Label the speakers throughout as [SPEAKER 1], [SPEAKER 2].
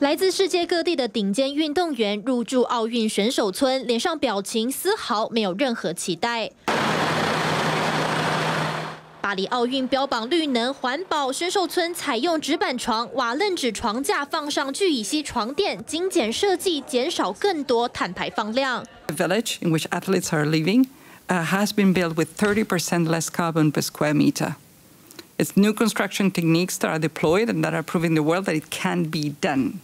[SPEAKER 1] 来自世界各地的顶尖运动员入住奥运选手村，脸上表情丝毫没有任何期待。巴黎奥运标榜绿能环保，选手村采用纸板床、瓦楞纸床架，放上聚乙烯床垫，精简设计，减少更多碳排放量。
[SPEAKER 2] The village in which athletes are living has been built with 30% less carbon per square meter. It's new construction techniques that are deployed and that are proving the world that it can be done.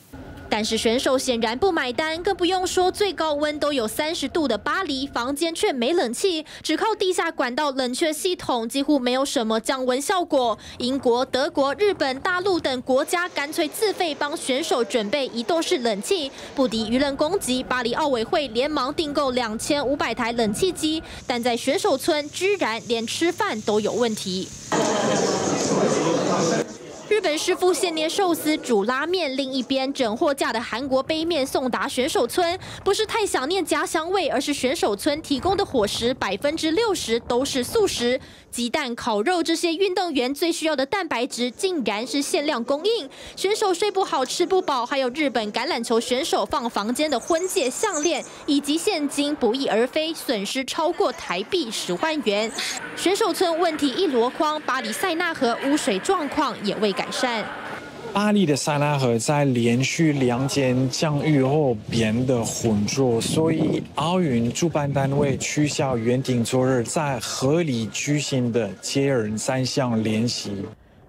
[SPEAKER 1] 但是选手显然不买单，更不用说最高温都有三十度的巴黎，房间却没冷气，只靠地下管道冷却系统，几乎没有什么降温效果。英国、德国、日本、大陆等国家干脆自费帮选手准备移动式冷气，不敌舆论攻击，巴黎奥委会连忙订购两千五百台冷气机，但在选手村居然连吃饭都有问题。日本师傅现捏寿司煮拉面，另一边整货架的韩国杯面送达选手村，不是太想念家乡味，而是选手村提供的伙食百分之六十都是素食，鸡蛋、烤肉这些运动员最需要的蛋白质竟然是限量供应，选手睡不好吃不饱，还有日本橄榄球选手放房间的婚戒、项链以及现金不翼而飞，损失超过台币十万元。选手村问题一箩筐，巴黎塞纳河污水状况也未改。善。
[SPEAKER 3] 巴黎的塞纳河在连续两天降雨后变得浑浊，所以奥运主办单位取消原定昨日在河里举行的接人三项练习。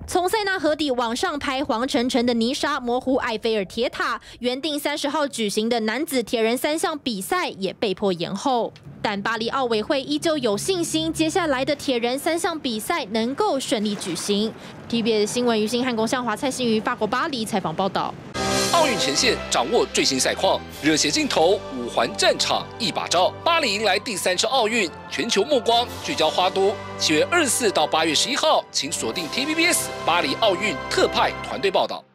[SPEAKER 1] 从塞纳河底往上拍黄澄澄的泥沙，模糊埃菲尔铁塔。原定三十号举行的男子铁人三项比赛也被迫延后。但巴黎奥委会依旧有信心，接下来的铁人三项比赛能够顺利举行。TBS 新闻于新汉宫向华蔡新瑜法国巴黎采访报道。
[SPEAKER 4] 奥运前线掌握最新赛况，热血镜头，五环战场一把照。巴黎迎来第三次奥运，全球目光聚焦花都。七月二十四到八月十一号，请锁定 TVBS 巴黎奥运特派团队报道。